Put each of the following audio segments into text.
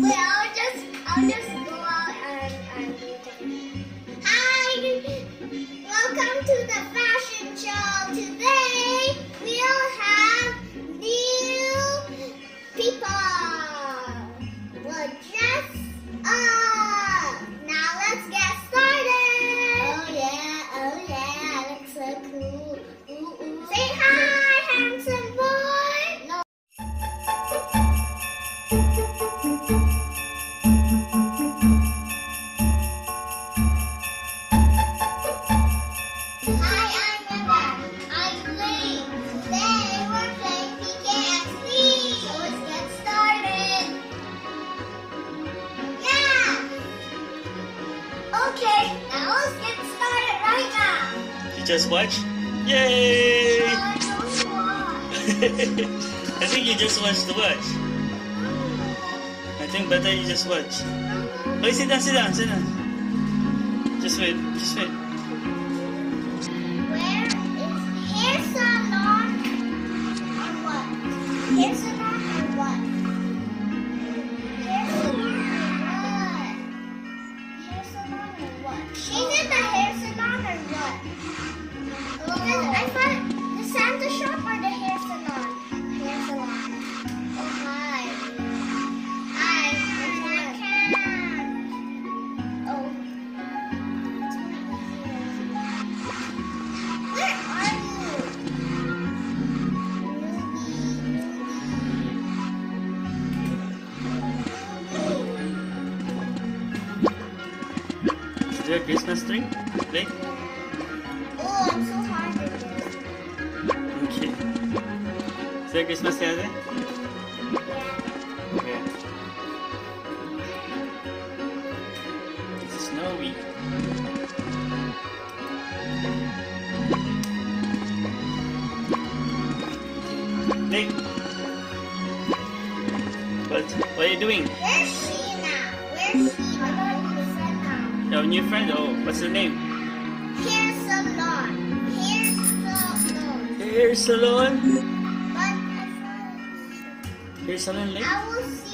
Wait, I'll just, I'll just go out and, and... Hi! Welcome to the family. sit down, sit down. Just wait, just wait. What, are you doing? Where's she? Where's she? I got a new friend now. Your new friend? Oh, what's her name? Hair Salon. Hair Salon. Hair Salon? Hair Salon Lake? I will see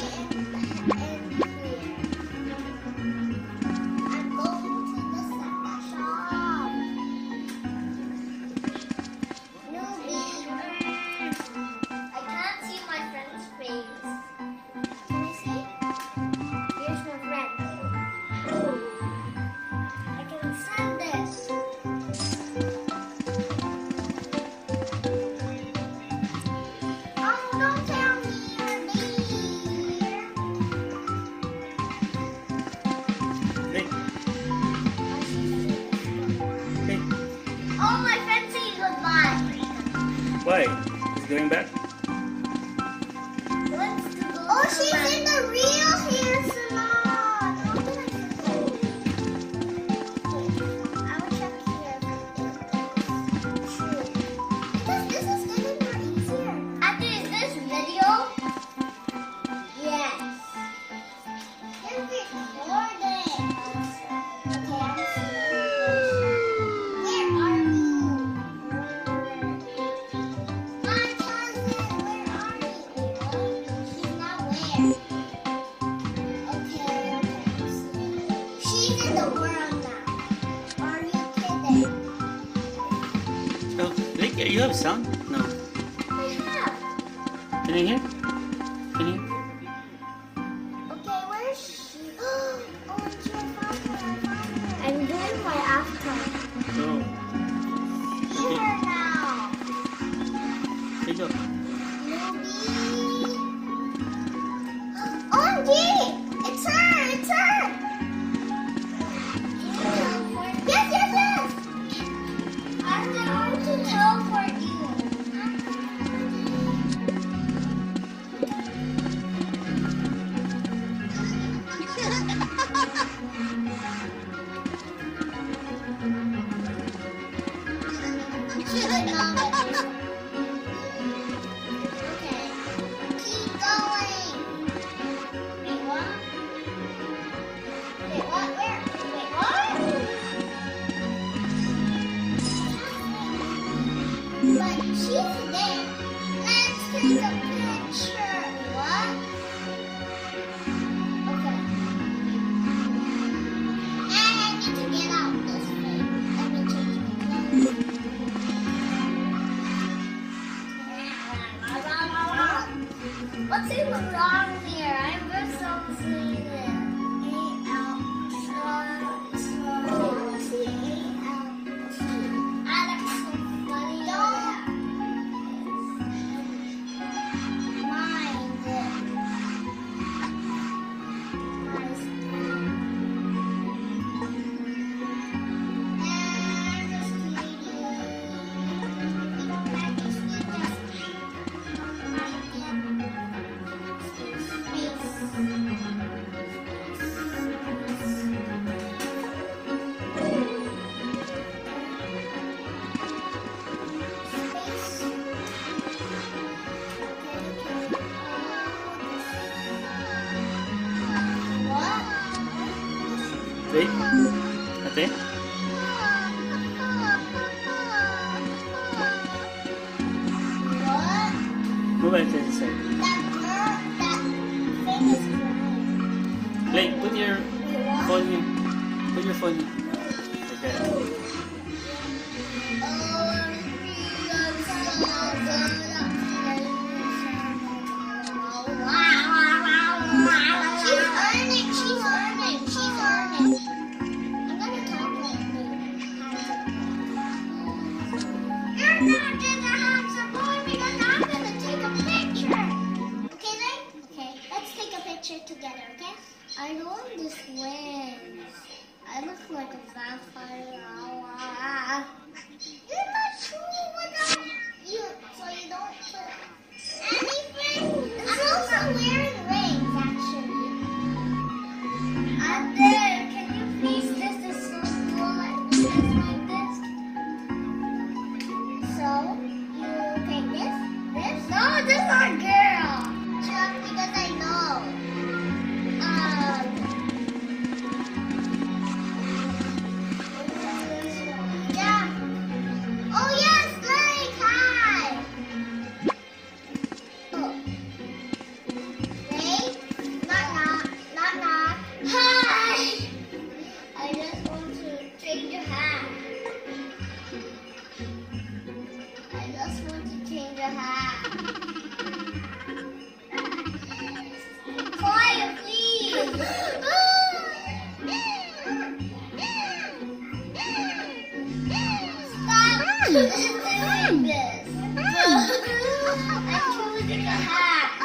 at this wind. I look like a vampire. You're not true. Without you, so you don't put any I'm choosing hat.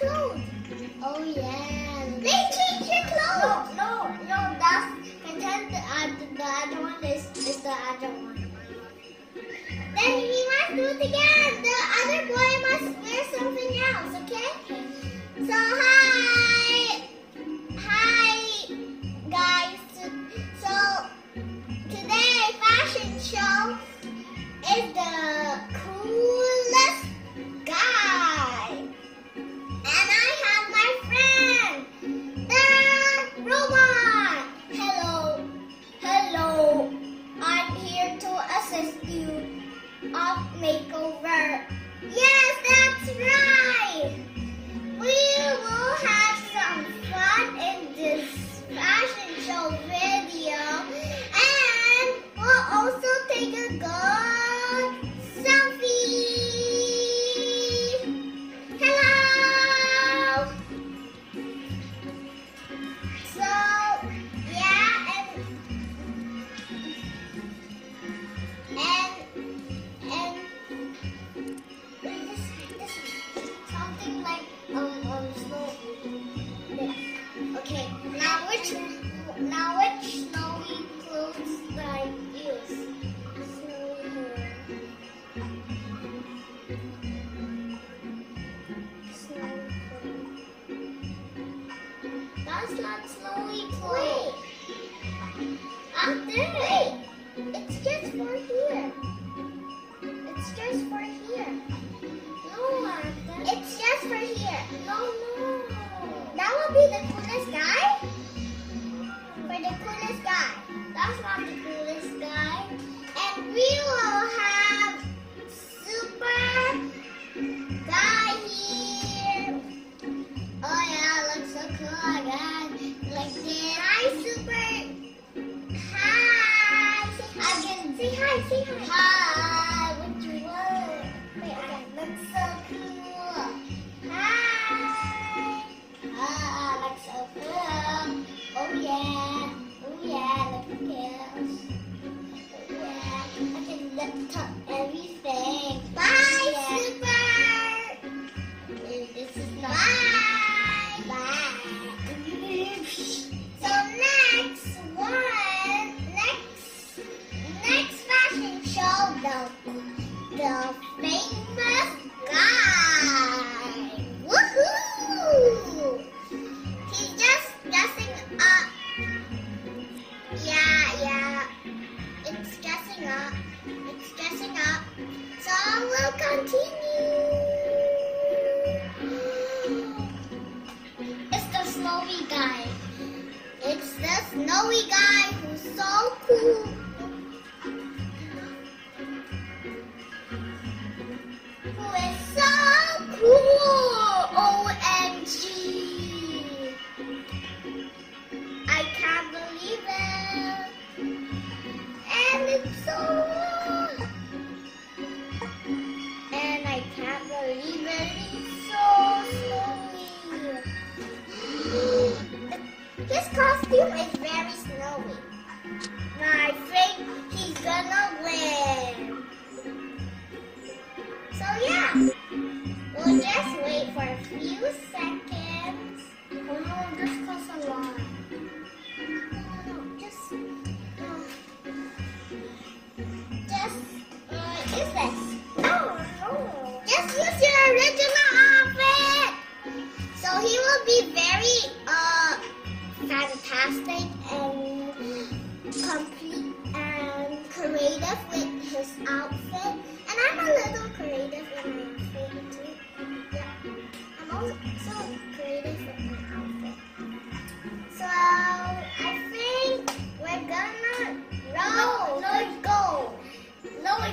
clothes. Oh yeah. They change your clothes. No. Say hi, say hi. Hi.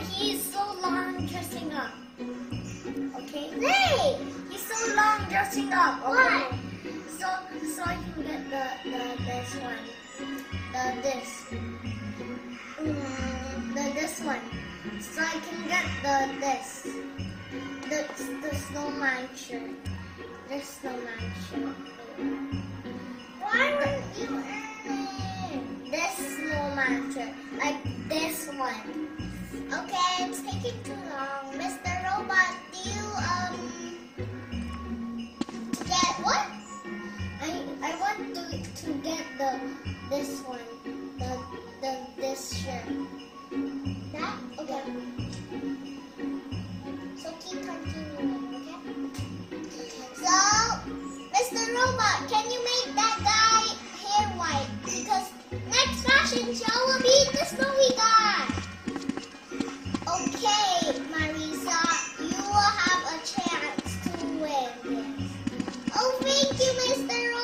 he's so long dressing up. Okay? Hey! He's so long dressing up. Okay? Why? So, so I can get the, the this one. The this. Mm, the this one. So I can get the this. The, the snowman shirt. The snowman shirt. Why wouldn't you earn it? This snowman shirt. Like this one. Okay, it's taking too long. Mr. Robot, do you, um, get what? I, I want to, to get the, this one. The, the, this shirt. That? Okay. So keep continuing, okay? So, Mr. Robot, can you make that guy hair white? Because next fashion show will be the snowy guy. Marisa. You will have a chance to win. Oh, thank you, Mr.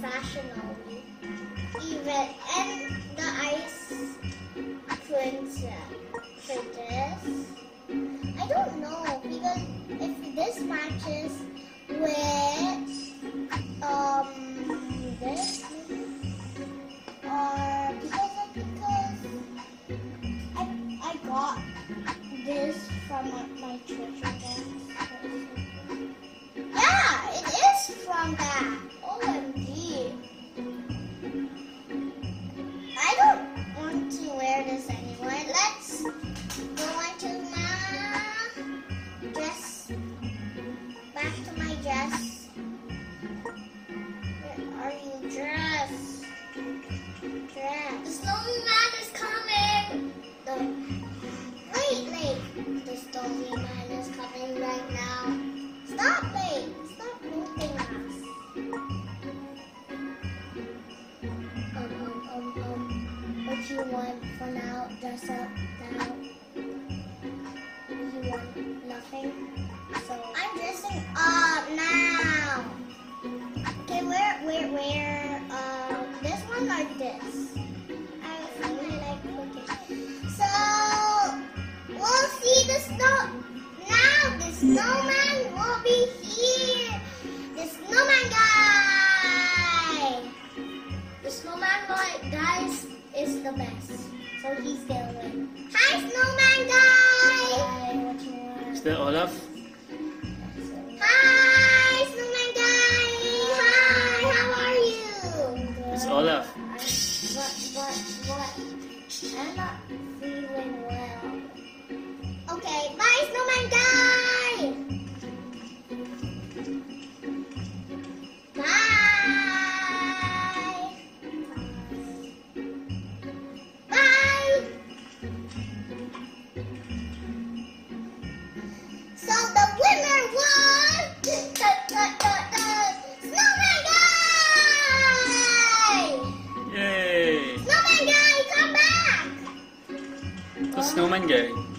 professional. now the snowman will be here. The snowman guy. The snowman guy is the best. So he's going. win. Hi snowman guy! Hi, Is Olaf? so mangoing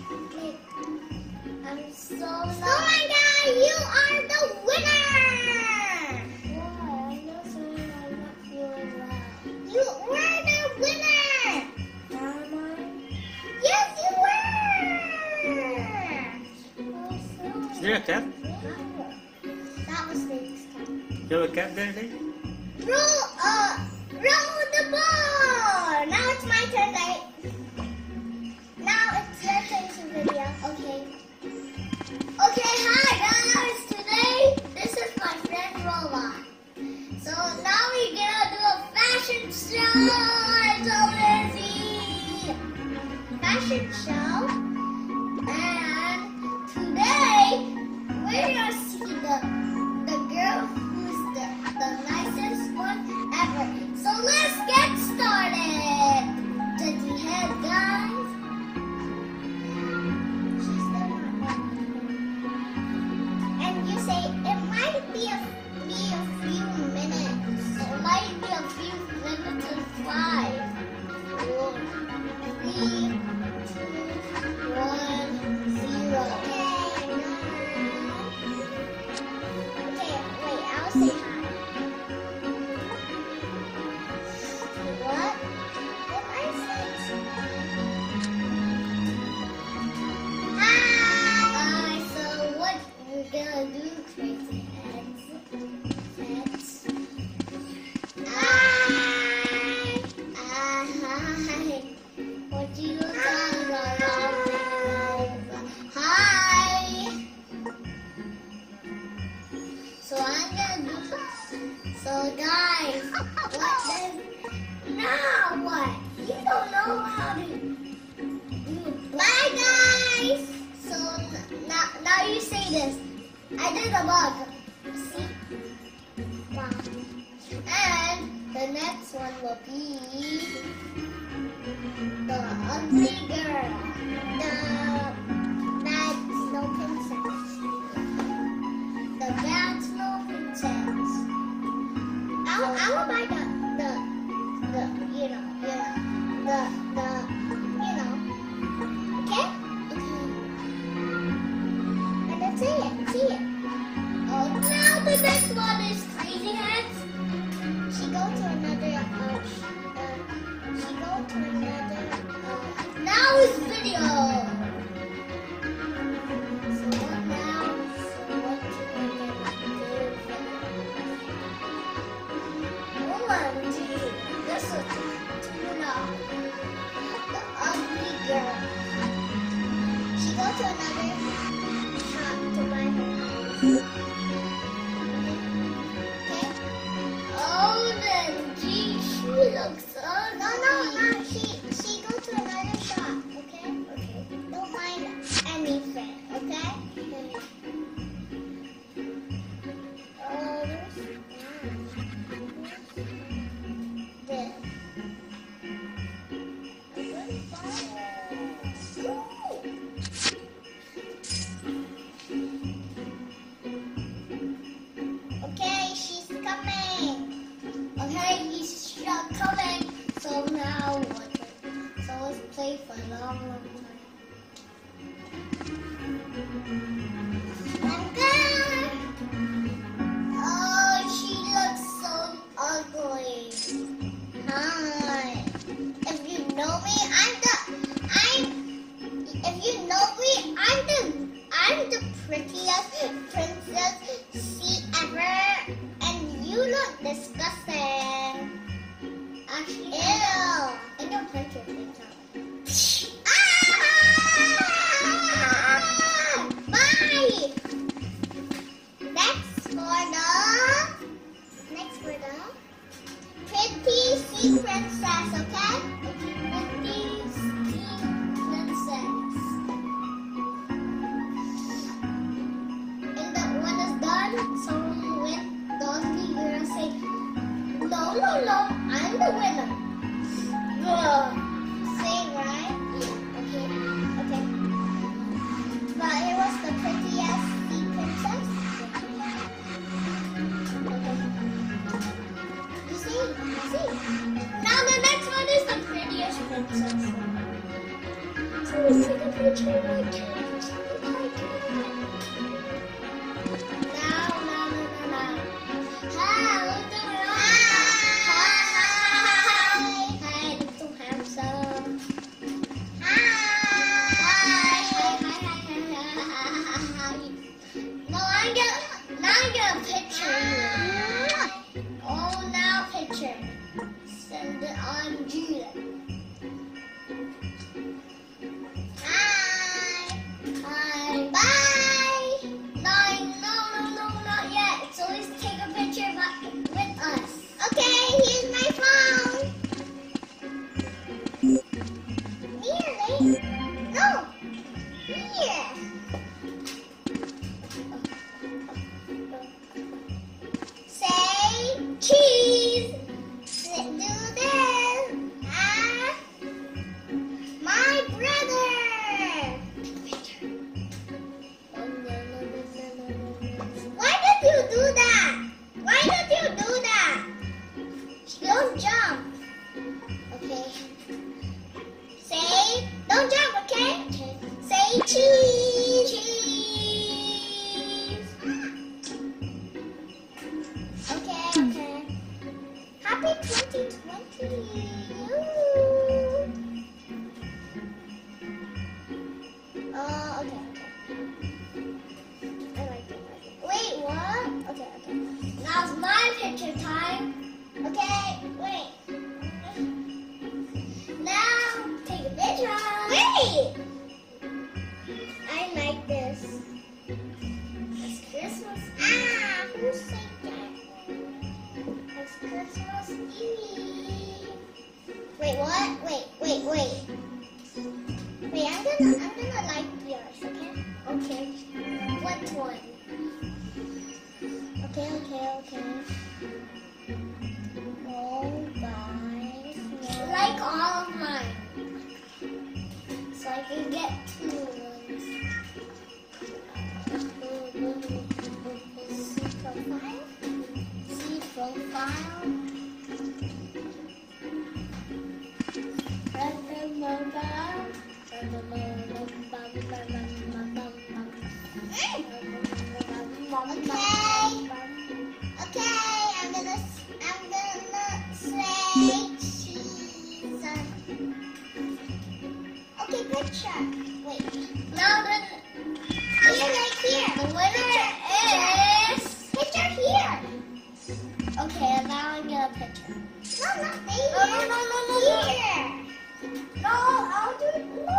picture. No, not there. No, no, no, no, no. Here. No, I'll do it.